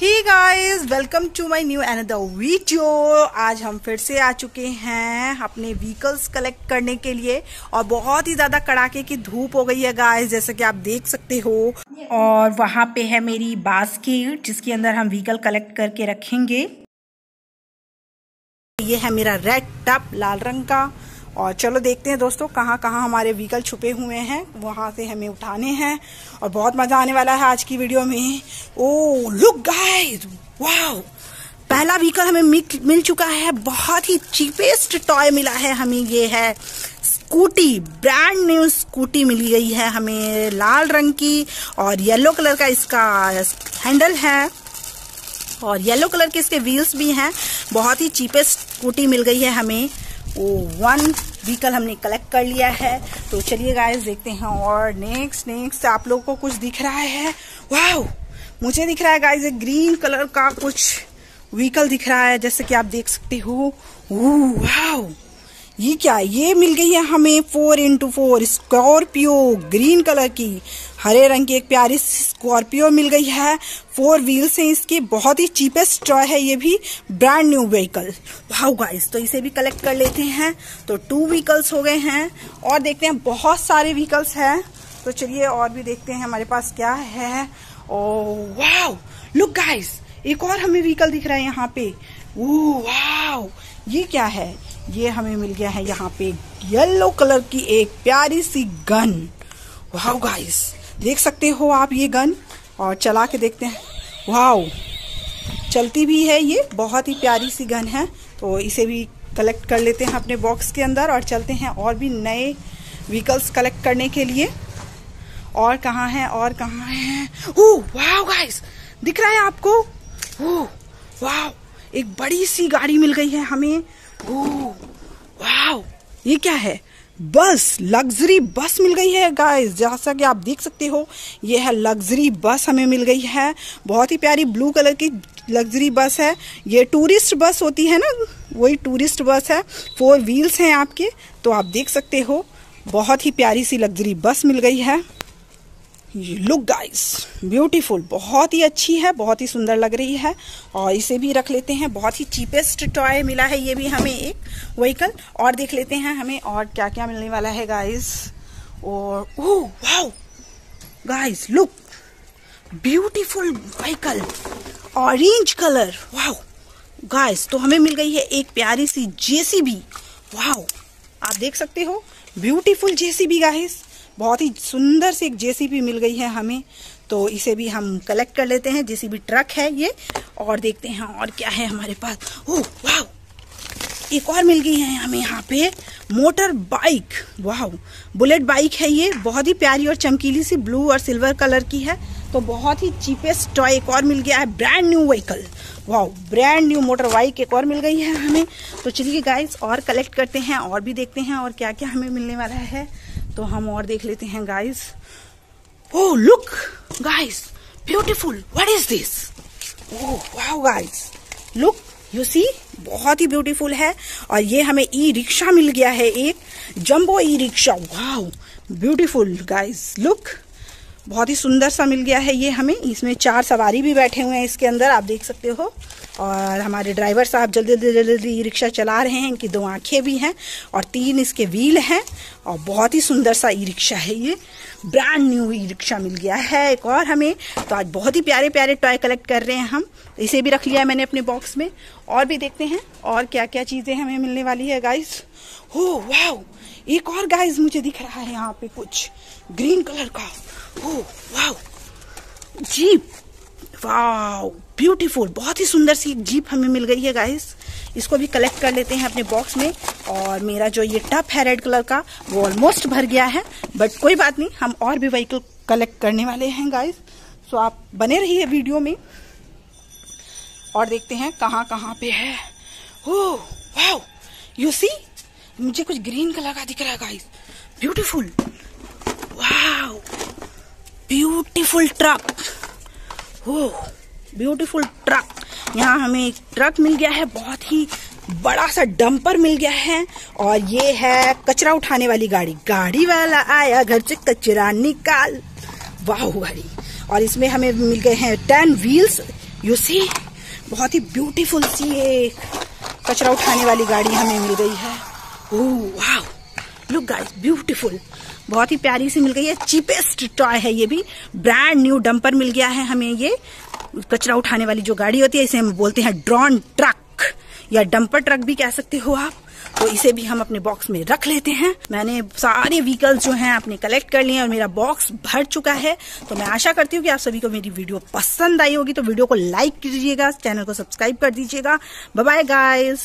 He guys welcome to my new another video आज हम फिर से आ चुके हैं अपने व्हीकल्स कलेक्ट करने के लिए और बहुत ही ज़्यादा कड़ाके की धूप हो गई है गाइस जैसे कि आप देख सकते हो। और वहाँ पे है मेरी बास्केट जिसके अंदर हम व्हीकल कलेक्ट करके रखेंगे। ये है मेरा रेड टप लाल रंग का। और चलो देखते हैं दोस्तों, कहाँ कहाँ हमारे व्हीकल छुपे हुए हैं, वहाँ से हमें उठाने हैं, और बहुत मज़ा आने वाला है आज की वीडियो में। ओ लुक गाइस वाओ पहला व्हीकल हमें मिल चुका है, बहुत ही चीपेस्ट टॉय मिला है हमें, ये है स्कूटी ब्रांड न्यू स्कूटी मिल गई है हमें, लाल रंग की और येलो कलर का इसका हैंडल है। और येलो कलर के इसके व्हील्स भी हैं, बहुत ही चीपेस्ट स्कूटी मिल गई है हमें। वो वन व्हीकल हमने कलेक्ट कर लिया है। तो चलिए गाइस देखते हैं और नेक्स्ट नेक्स्ट आप लोगों को कुछ दिख रहा है। वाह मुझे दिख रहा है गाइस एक ग्रीन कलर का कुछ व्हीकल दिख रहा है, जैसे कि आप देख सकते हो। वाह ये क्या, ये मिल गई है हमें four into four Scorpio green colour की। हरे रंग की एक प्यारी स्कॉर्पियो मिल गई है। फोर व्हील्स हैं इसके, बहुत ही चीपेस्ट टॉय है ये भी brand new vehicle wow guys तो इसे भी कलेक्ट कर लेते हैं। तो टू व्हीकल्स हो गए हैं, और देखते हैं बहुत सारे व्हीकल्स हैं। तो चलिए और भी देखते हैं हमारे पास क्या है। ओ वाओ लुक गाइस एक और हमें व्हीकल दिख रहा है यहाँ पे। ओ वाओ ये क्या है? ये हमें मिल गया है यहाँ पे येलो कलर की एक प्यारी सी गन वाह गाइस देख सकते हो आप ये गन और चला के देखते हैं। वाह चलती भी है ये, बहुत ही प्यारी सी गन है। तो इसे भी कलेक्ट कर लेते हैं अपने बॉक्स के अंदर और चलते हैं और भी नए व्हीकल्स कलेक्ट करने के लिए। और कहाँ है, और कहाँ है? वाह गाइस दिख रहा है आपको? वाह एक बड़ी सी गाड़ी मिल गई है हमें। ये क्या है? बस लग्जरी बस मिल गई है गाइस जैसा कि आप देख सकते हो, ये है लग्जरी बस हमें मिल गई है. बहुत ही प्यारी ब्लू कलर की लग्जरी बस है. ये टूरिस्ट बस होती है ना? वही टूरिस्ट बस है. फोर व्हील्स हैं आपके. तो आप देख सकते हो, बहुत ही प्यारी सी लग्जरी बस मिल गई है. लुक गाइस ब्यूटीफुल बहुत ही अच्छी है, बहुत ही सुंदर लग रही है। और इसे भी रख लेते हैं। बहुत ही चीपेस्ट टॉय मिला है, ये भी हमें एक व्हीकल और देख लेते हैं हमें और क्या क्या मिलने वाला है गाइस और ओह wow guys look beautiful vehicle orange colour wow guys तो हमें मिल गई है एक प्यारी सी जेसीबी. वाओ आप देख सकते हो? ब्यूटीफुल जेसीबी गाइस बहुत ही सुंदर सी एक जेसीबी मिल गई है हमें तो इसे भी हम कलेक्ट कर लेते हैं। जेसीबी ट्रक है ये, और देखते हैं और क्या है हमारे पास। ओह वाह एक और मिल गई है हमें यहाँ पे मोटर बाइक वाह बुलेट बाइक है ये, बहुत ही प्यारी और चमकीली सी ब्लू और सिल्वर कलर की है तो बहुत ही चीपेस्ट टॉय एक और मिल गया है ब्रांड न्यू व्हीकल वाह ब्रांड न्यू मोटर बाइक एक और मिल गई है हमें। तो चलिए गाइस और कलेक्ट करते हैं, और भी देखते हैं और क्या क्या हमें मिलने वाला है। तो हम और देख लेते हैं guys oh look guys beautiful what is this oh wow guys look you see बहुत ही ब्यूटीफुल है. और ये हमें ई रिक्शा मिल गया है एक jumbo e rickshaw wow beautiful guys look बहुत ही सुंदर सा मिल गया है ये हमें। इसमें चार सवारी भी बैठे हुए हैं इसके अंदर, आप देख सकते हो। और हमारे ड्राइवर साहब जल्दी जल्दी जल्दी रिक्शा चला रहे हैं, इनकी दो आँखें भी हैं और तीन इसके व्हील हैं और बहुत ही सुंदर सा ई रिक्शा है ये। ब्रांड न्यू ई रिक्शा मिल गया है एक और हमें। तो आज बहुत ही प्यारे प्यारे टॉय कलेक्ट कर रहे हैं हम। इसे भी रख लिया है मैंने अपने बॉक्स में। और भी देखते हैं और क्या क्या चीज़ें हमें मिलने वाली है गाइस हो वाह एक और गाइस मुझे दिख रहा है यहाँ पे कुछ। ग्रीन कलर का। हो वाओ जीप वाओ ब्यूटीफुल बहुत ही सुंदर सी जीप हमें मिल गई है गाइस इसको भी कलेक्ट कर लेते हैं अपने बॉक्स में. और मेरा जो ये टप है रेड कलर का, वो ऑलमोस्ट भर गया है. बट कोई बात नहीं, हम और भी व्हीकल कलेक्ट करने वाले हैं गाइस सो आप बने रहिए वीडियो में. और देखते हैं कहाँ कहाँ पे है. हो वाओ यू सी मुझे कुछ ग्रीन कलर का दिख रहा है गाइस ब्यूटीफुल ब्यूटीफुल ट्रक। हो, ब्यूटीफुल ट्रक। यहाँ हमें एक ट्रक मिल गया है, बहुत ही बड़ा सा डंपर मिल गया है और ये है कचरा उठाने वाली गाड़ी। गाड़ी वाला आया घर से कचरा निकाल। वाह गाड़ी और इसमें हमें मिल गए हैं टेन व्हील्स यू सी बहुत ही ब्यूटीफुल सी एक कचरा उठाने वाली गाड़ी हमें मिल गई है। वाह लुक गाइस ब्यूटीफुल बहुत ही प्यारी सी मिल गई है। चीपेस्ट टॉय है ये भी। ब्रांड न्यू डंपर मिल गया है हमें ये। कचरा उठाने वाली जो गाड़ी होती है, इसे हम बोलते हैं ड्रॉन ट्रक या डंपर ट्रक भी कह सकते हो आप। तो इसे भी हम अपने बॉक्स में रख लेते हैं। मैंने सारे व्हीकल्स जो हैं अपने कलेक्ट कर लिए हैं और मेरा बॉक्स भर चुका है। तो मैं आशा करती हूँ कि आप सभी को मेरी वीडियो पसंद आई होगी। तो वीडियो को लाइक कीजिएगा चैनल को सब्सक्राइब कर दीजिएगा। Bye guys